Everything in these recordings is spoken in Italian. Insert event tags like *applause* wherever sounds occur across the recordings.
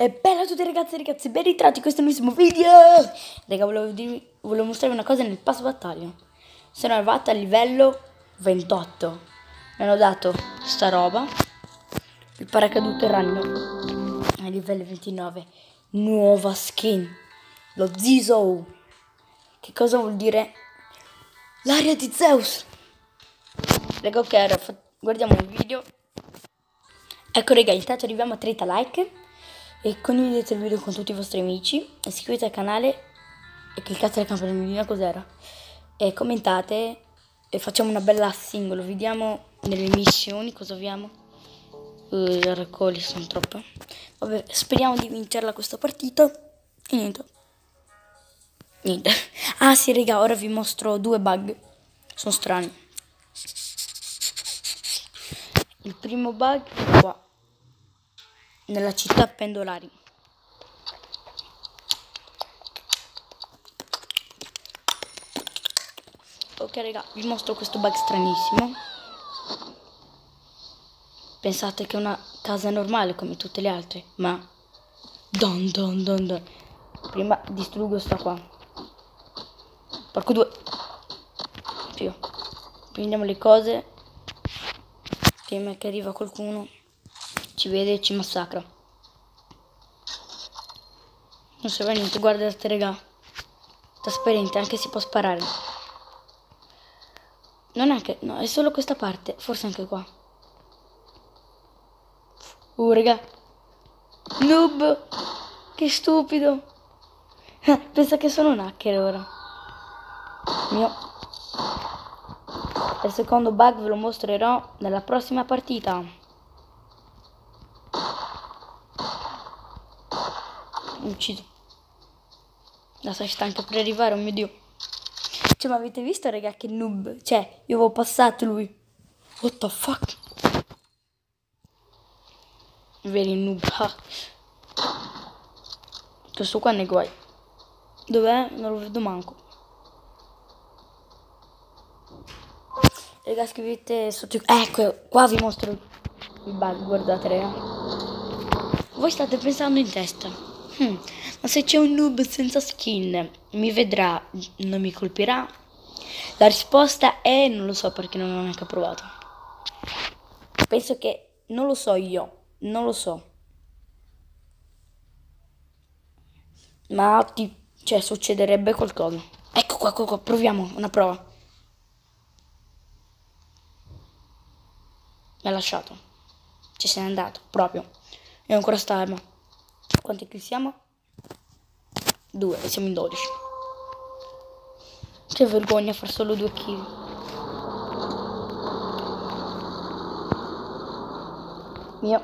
E bella a tutti ragazzi e ragazzi, ben ritratti in questo nuovissimo video! Raga, volevo, dirvi, volevo mostrarvi una cosa nel passo battaglia. Sono arrivata a livello 28. Mi hanno dato sta roba, il paracadute ragno, a livello 29. Nuova skin, lo Zizo. Che cosa vuol dire? L'aria di Zeus. Raga, ok, guardiamo un video. Ecco raga, intanto arriviamo a 30 like e condividete il video con tutti i vostri amici, iscrivetevi al canale e cliccate la campanellina cos'era e commentate e facciamo una bella singolo, vediamo nelle missioni cosa abbiamo. Uh, I raccogli sono troppe. Vabbè, speriamo di vincerla questa partita e niente. Niente. *laughs* Ah sì raga, ora vi mostro due bug. Sono strani. Il primo bug nella città pendolari. Ok raga, vi mostro questo bug stranissimo. Pensate che è una casa normale come tutte le altre, ma... Don don don don. Prima distruggo sta qua. Porco due. Prendiamo le cose prima che arriva qualcuno ci vede e ci massacra. Non serve a niente guardate raga trasparente anche si può sparare. Non è che no è solo questa parte forse anche qua. Uh raga noob. Che stupido. Pensa che sono un hacker ora. Mio. Il secondo bug ve lo mostrerò nella prossima partita. Ucciso. La sua stanca per arrivare, oh mio dio. Cioè, ma avete visto, raga, che noob? Cioè, io avevo passato lui. What the fuck? Veri noob. Questo qua ne guai. Dov'è? Non lo vedo manco. Raga scrivete sotto Ecco, qua vi mostro il bug, guardate raga. Voi state pensando in testa. Hmm, ma se c'è un noob senza skin, mi vedrà, non mi colpirà? La risposta è non lo so perché non ho neanche provato. Penso che non lo so io, non lo so. Ma ti, cioè succederebbe qualcosa. Ecco qua, qua, qua, proviamo una prova. Mi ha lasciato. Ci se n'è andato, proprio. E ancora sta arma. Quanti qui siamo? Due, siamo in 12. Che vergogna far solo due kill. Mio.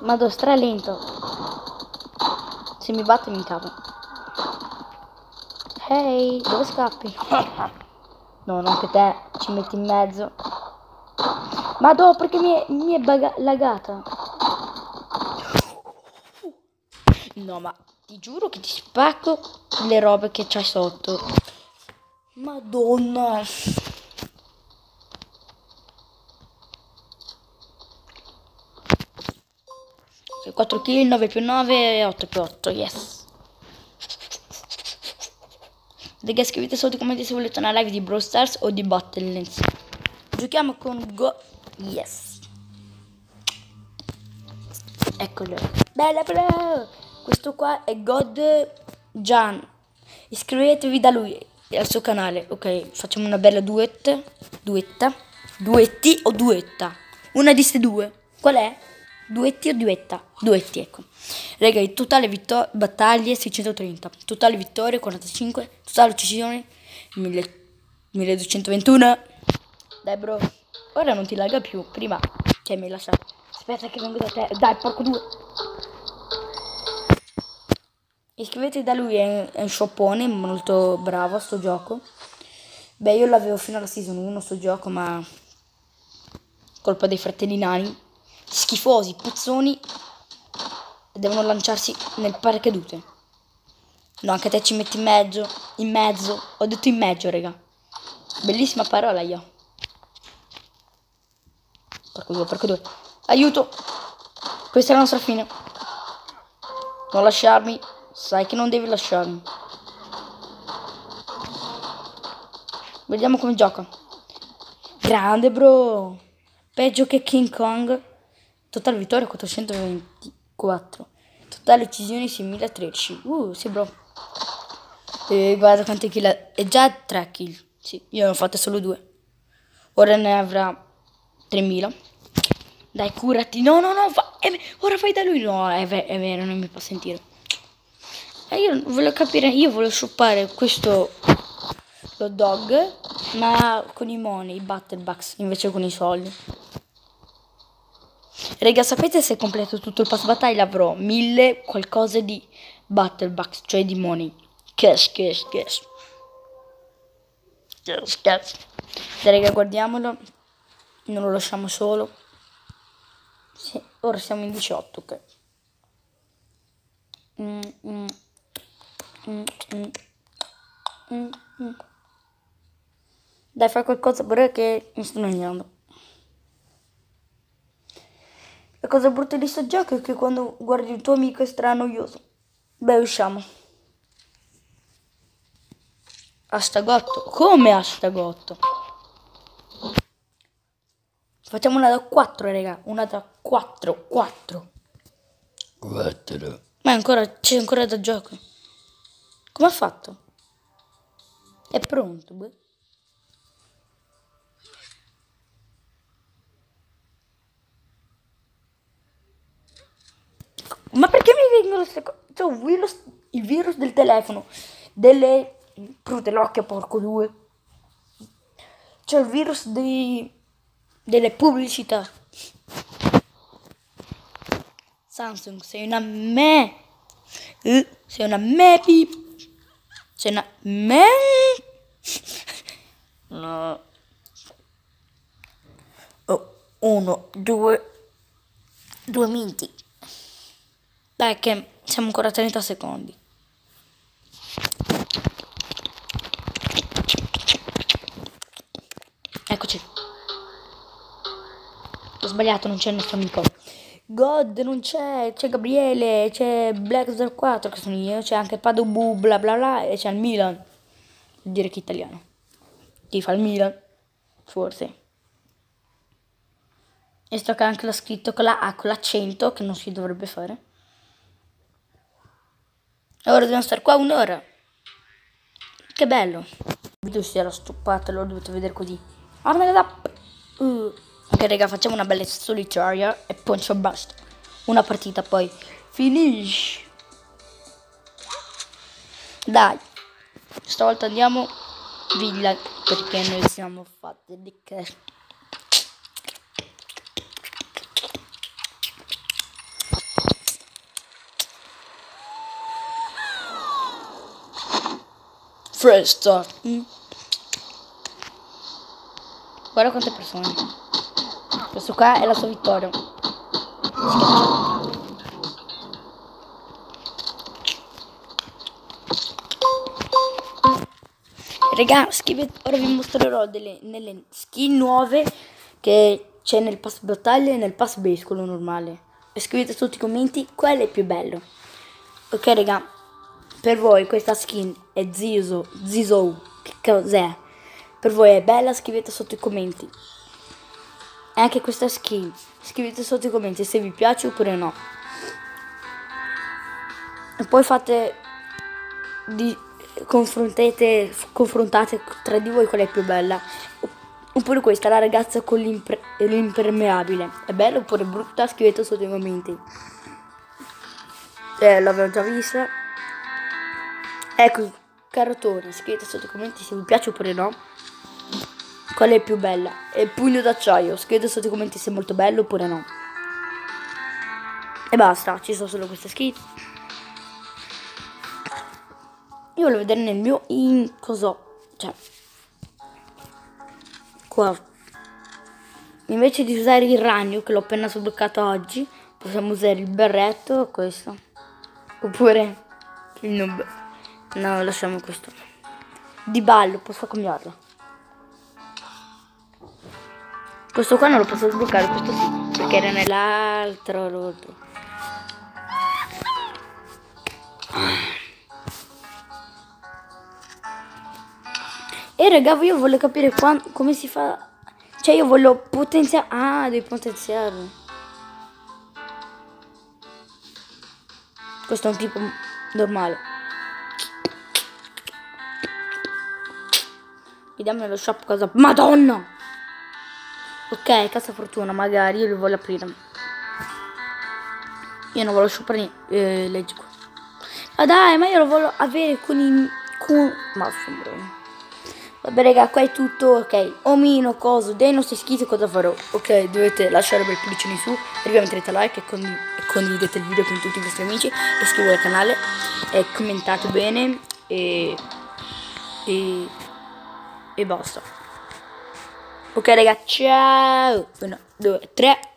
Vado lento. Se mi batte mi incavo. Ehi, hey, dove scappi? *laughs* No, non che te ci metti in mezzo. Ma dopo perché mi è, mi è lagata. No, ma ti giuro che ti spacco le robe che c'hai sotto. Madonna. 4 kill, 9 più 9, 8 più 8, yes. Raga scrivete sotto i commenti se volete una live di Brawl Stars o di Battlelines. Giochiamo con Go... Yes. Eccolo. Bella bella. Questo qua è God Gian. Iscrivetevi da lui al suo canale. Ok, facciamo una bella duetta. Duetta. Duetti o duetta? Una di queste due. Qual è? Duetti o duetta? Duetti, ecco. Raga, il totale battaglie 630, totale vittorie 45, totale uccisioni 1221. Dai bro, ora non ti laga più, prima che mi hai lasciato. Aspetta che vengo da te, dai porco due. Iscrivetevi da lui, è, è un shoppone, molto bravo a sto gioco. Beh, io l'avevo fino alla season 1 sto gioco, ma colpa dei fratelli nani schifosi, puzzoni, devono lanciarsi nel paracadute. No, anche te ci metti in mezzo, in mezzo, ho detto in mezzo, raga. Bellissima parola io. Porco due, porco due. Aiuto! Questa è la nostra fine. Non lasciarmi. Sai che non devi lasciarmi. Vediamo come gioca. Grande bro. Peggio che King Kong. Totale vittoria 424. Totale decisioni 6013. Uh, sì bro. E guarda quante kill. È già 3 kill. Sì, io ne ho fatte solo 2. Ora ne avrà 3000. Dai, curati. No, no, no. Fa... È... Ora fai da lui. No, è, ver è vero, non mi può sentire. E io voglio capire. Io voglio shoppare questo lo dog, ma con i money, i battle bucks, invece con i soldi. Raga, sapete se completo tutto il pass battaglia avrò mille qualcosa di battle bucks, cioè di money. Cash, cash, cash. Cash, cash. Dai raga, guardiamolo. Non lo lasciamo solo. Sì, ora siamo in 18, ok. Mm, mm. Dai, fai qualcosa pure che mi sto annoiando. La cosa brutta di sto gioco è che quando guardi il tuo amico è stranoioso. Beh, usciamo. 8. Come 8? Facciamo una da 4, raga. Una da 4. 4. 4. Ma ancora, c'è ancora da gioco. Come ha fatto? È pronto, beh. Ma perché mi vengono queste cose? C'è un virus, il virus del telefono, delle... Prute l'occhio, porco due. C'è il virus dei... delle pubblicità. Samsung, sei una me. Uh, sei una me pip. Sei una me. No. Oh, uno, due, due minuti. Dai che siamo ancora a 30 secondi. Eccoci. Ho sbagliato, non c'è il nostro amico. God non c'è, c'è Gabriele, c'è Black 04 che sono io, c'è anche Padobu bla bla bla e c'è il Milan. Dire che italiano. Chi fa il Milan? Forse. E sto che anche l'ha scritto con la A, con l'accento che non si dovrebbe fare. Ora dobbiamo stare qua un'ora. Che bello. Il video si era stoppato, allora dovete vedere così. Uh. Ok raga, facciamo una bella solitaria e poi ci basta. Una partita poi. Finish. Dai. Stavolta andiamo villa perché noi siamo fatti di che Fresh start. Mm. Guarda quante persone. Questo qua è la sua vittoria. Raga, ora vi mostrerò delle nelle skin nuove che c'è nel pass battaglia e nel pass base, quello normale. E scrivete sotto i commenti qual è più bello. Ok, raga, per voi questa skin è Zizo, Zizo, che cos'è? Per voi è bella? Scrivete sotto i commenti. E anche questa skin, scrivete sotto i commenti se vi piace oppure no. E poi fate di confrontate, confrontate tra di voi qual è più bella. Oppure questa, la ragazza con l'impermeabile. È bella oppure brutta? Scrivete sotto i commenti. Eh, l'avevo già vista. Ecco, carotone, scrivete sotto i commenti se vi piace oppure no. Qual è più bella? E pugno d'acciaio, scrivete sotto i commenti se è molto bello oppure no. E basta, ci sono solo queste scritte. Io voglio vedere nel mio in coso. Cioè. Qua. Invece di usare il ragno che l'ho appena sbloccato oggi, possiamo usare il berretto questo. Oppure il noob. No, lasciamo questo. Di ballo, posso cambiarlo. Questo qua non lo posso sbloccare, questo sì, perché era nell'altro l'altro. E raga, io voglio capire qua, come si fa... Cioè io voglio potenziare... Ah, devi potenziarlo. Questo è un tipo normale. Vediamo nello shop cosa... Madonna! Ok, cassa fortuna, magari io li voglio aprire. Io non voglio shoppare eh, leggi qua. Ma dai, ma io lo voglio avere con i. con. Ma bro. Vabbè raga, qua è tutto, ok. Omino, coso, dei nostri iscritti cosa farò? Ok, dovete lasciare un bel pollice in su, arriva mettete like e, condiv e, condividete il video con tutti i vostri amici, iscrivetevi al canale e commentate bene e, e, e basta. Ok raga, ciao! 1, 2, 3.